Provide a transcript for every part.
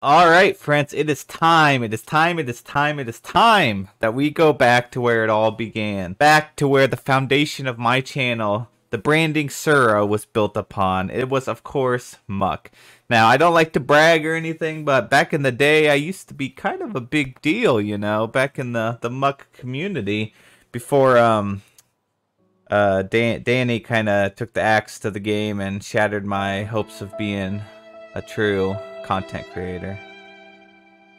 All right, friends, it is time. It is time. It is time. It is time that we go back to where it all began. Back to where the foundation of my channel, the branding Serroh, was built upon. It was, of course, Muck. Now, I don't like to brag or anything, but back in the day, I used to be kind of a big deal, you know, back in the, the Muck community before, um, uh, Dan- Dani kind of took the axe to the game and shattered my hopes of being a true content creator.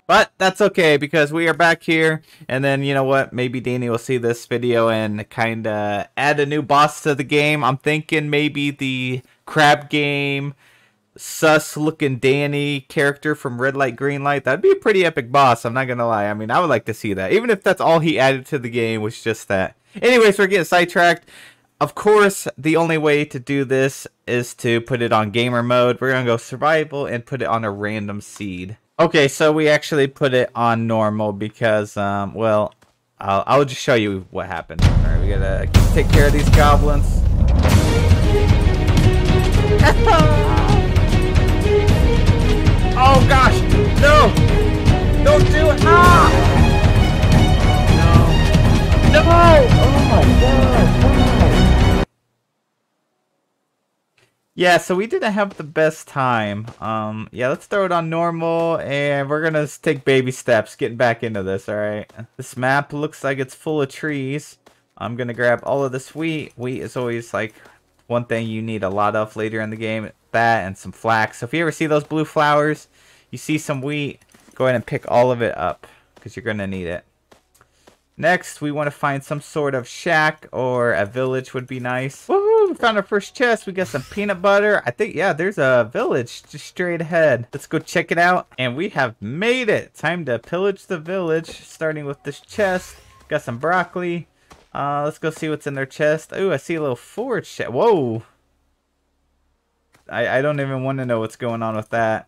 But that's okay because we are back here, and then you know what? Maybe Dani will see this video and kind of add a new boss to the game. I'm thinking maybe the crab game, sus looking Dani character from Red Light Green Light. That'd be a pretty epic boss. I'm not gonna lie. I mean, I would like to see that, even if that's all he added to the game was just that. Anyways, we're getting sidetracked. Of course, the only way to do this is to put it on gamer mode. We're going to go survival and put it on a random seed. Okay, so we actually put it on normal because, um, well, I'll, I'll just show you what happened. All right, we gotta take care of these goblins. oh gosh, no! Don't do it! Ah! Yeah, so we didn't have the best time. Um, yeah, let's throw it on normal, and we're gonna take baby steps getting back into this, alright? This map looks like it's full of trees. I'm gonna grab all of this wheat. Wheat is always, like, one thing you need a lot of later in the game. That and some flax. So if you ever see those blue flowers, you see some wheat, go ahead and pick all of it up, because you're gonna need it. Next, we want to find some sort of shack or a village would be nice. We found our first chest. We got some peanut butter. I think, yeah, there's a village just straight ahead. Let's go check it out. And we have made it. Time to pillage the village, starting with this chest. Got some broccoli. Uh, let's go see what's in their chest. Ooh, I see a little forage chest. Whoa! I, I don't even want to know what's going on with that.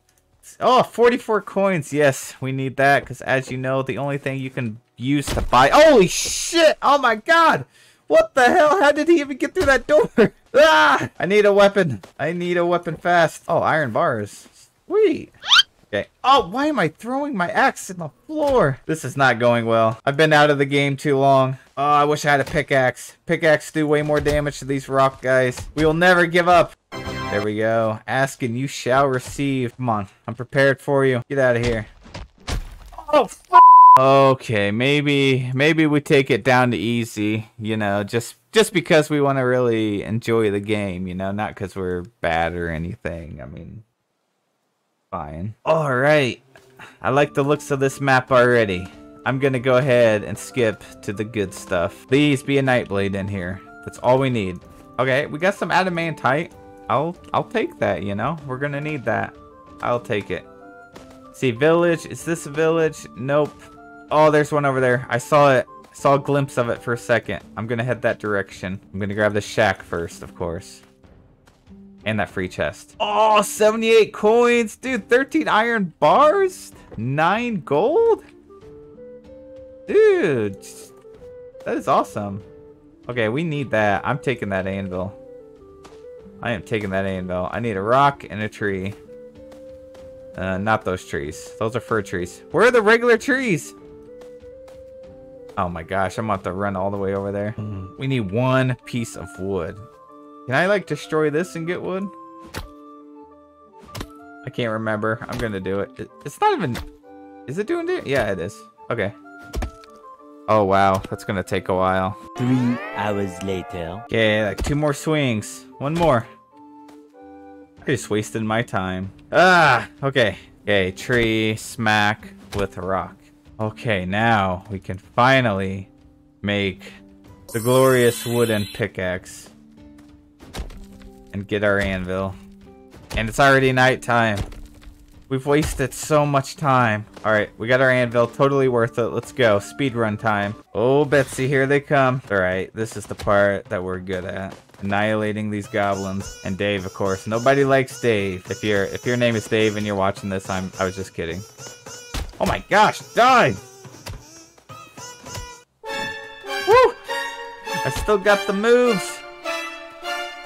Oh, 44 coins. Yes, we need that because as you know, the only thing you can use to buy... Holy shit! Oh my god! What the hell? How did he even get through that door? ah! I need a weapon. I need a weapon fast. Oh, iron bars. Sweet. Okay. Oh, why am I throwing my axe in the floor? This is not going well. I've been out of the game too long. Oh, I wish I had a pickaxe. Pickaxe do way more damage to these rock guys. We will never give up. There we go. Ask and you shall receive. Come on. I'm prepared for you. Get out of here. Oh, Okay, maybe maybe we take it down to easy, you know, just just because we want to really enjoy the game, you know, not because we're bad or anything. I mean, fine. All right. I like the looks of this map already. I'm going to go ahead and skip to the good stuff. Please be a Nightblade in here. That's all we need. Okay, we got some adamantite. I'll I'll take that, you know. We're going to need that. I'll take it. See, village. Is this a village? Nope. Oh, there's one over there. I saw it. Saw a glimpse of it for a second. I'm gonna head that direction. I'm gonna grab the shack first, of course. And that free chest. Oh, 78 coins. Dude, 13 iron bars? 9 gold? Dude. That is awesome. Okay, we need that. I'm taking that anvil. I am taking that anvil. I need a rock and a tree. Uh, not those trees. Those are fir trees. Where are the regular trees? Oh my gosh, I'm about to run all the way over there. Mm. We need one piece of wood. Can I like destroy this and get wood? I can't remember. I'm gonna do it. It's not even... Is it doing it? Yeah, it is. Okay. Oh wow, that's gonna take a while. Three hours later. Okay, like two more swings. One more. I just wasted my time. Ah, okay. Okay, tree, smack with a rock. Okay, now we can finally make the glorious wooden pickaxe and get our anvil. And it's already nighttime. We've wasted so much time. Alright, we got our anvil. Totally worth it. Let's go. Speed run time. Oh, Betsy, here they come. Alright, this is the part that we're good at. Annihilating these goblins. And Dave, of course. Nobody likes Dave. If your if your name is Dave and you're watching this, I'm I was just kidding. Oh my gosh, die! Woo! I still got the moves.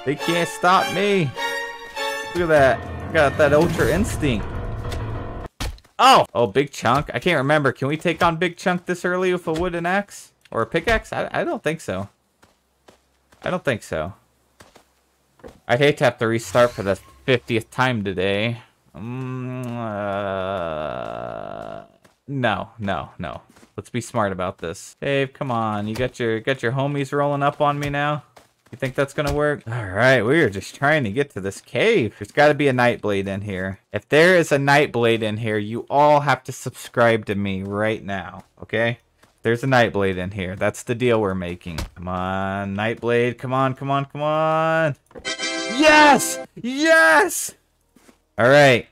They can't stop me. Look at that. I got that ultra instinct. Oh! Oh, Big Chunk. I can't remember. Can we take on Big Chunk this early with a wooden axe? Or a pickaxe? I, I don't think so. I don't think so. I'd hate to have to restart for the 50th time today. Mm, uh, no, no, no. Let's be smart about this. Dave, come on. You got your got your homies rolling up on me now? You think that's gonna work? Alright, we are just trying to get to this cave. There's gotta be a Nightblade in here. If there is a Nightblade in here, you all have to subscribe to me right now, okay? There's a Nightblade in here. That's the deal we're making. Come on, Nightblade. Come on, come on, come on. Yes! Yes! Alright.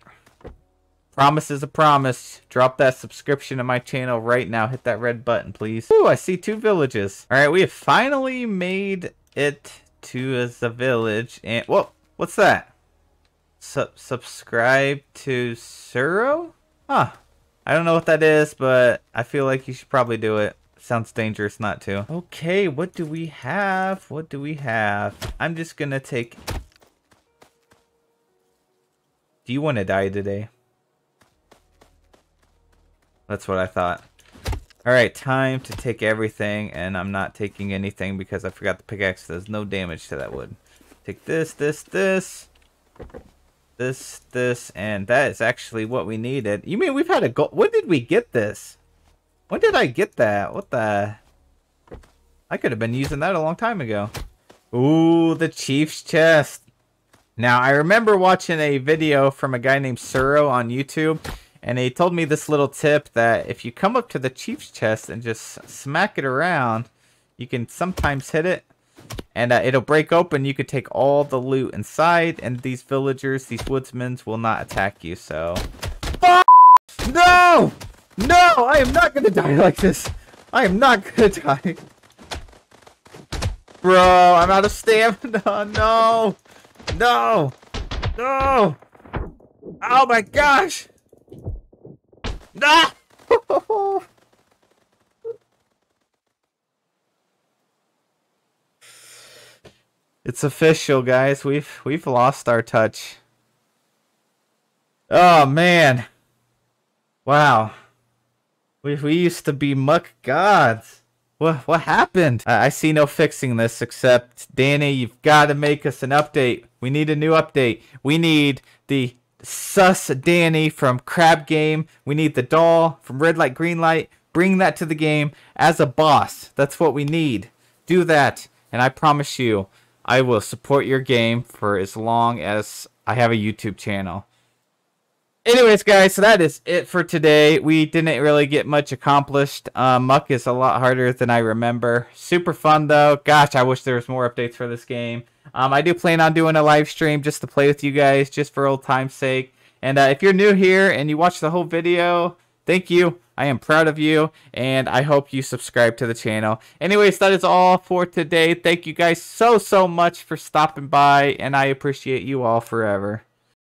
Promise is a promise. Drop that subscription to my channel right now. Hit that red button, please. Ooh, I see two villages. Alright, we have finally made it to the village. And, whoa, what's that? Sub subscribe to Serroh? Huh. I don't know what that is, but I feel like you should probably do it. Sounds dangerous not to. Okay, what do we have? What do we have? I'm just gonna take... Do you want to die today? That's what I thought. Alright, time to take everything, and I'm not taking anything because I forgot the pickaxe does no damage to that wood. Take this, this, this, this, this, and that is actually what we needed. You mean we've had a goal? When did we get this? When did I get that? What the? I could have been using that a long time ago. Ooh, the Chief's chest. Now, I remember watching a video from a guy named Serroh on YouTube, and he told me this little tip that if you come up to the chief's chest and just smack it around, you can sometimes hit it and uh, it'll break open. You could take all the loot inside and these villagers, these woodsmen will not attack you. So, no, no, I am not to die like this. I am not to die. Bro, I'm out of stamina. No, no, no. Oh my gosh. Ah! it's official, guys. We've we've lost our touch. Oh man. Wow. We we used to be muck gods. What what happened? I, I see no fixing this except Dani, you've got to make us an update. We need a new update. We need the sus Dani from Crab Game. We need the doll from Red Light Green Light. Bring that to the game as a boss. That's what we need. Do that, and I promise you, I will support your game for as long as I have a YouTube channel. Anyways, guys, so that is it for today. We didn't really get much accomplished. Uh, Muck is a lot harder than I remember. Super fun, though. Gosh, I wish there was more updates for this game. Um, I do plan on doing a live stream just to play with you guys, just for old time's sake. And uh, if you're new here and you watch the whole video, thank you. I am proud of you, and I hope you subscribe to the channel. Anyways, that is all for today. Thank you guys so, so much for stopping by, and I appreciate you all forever.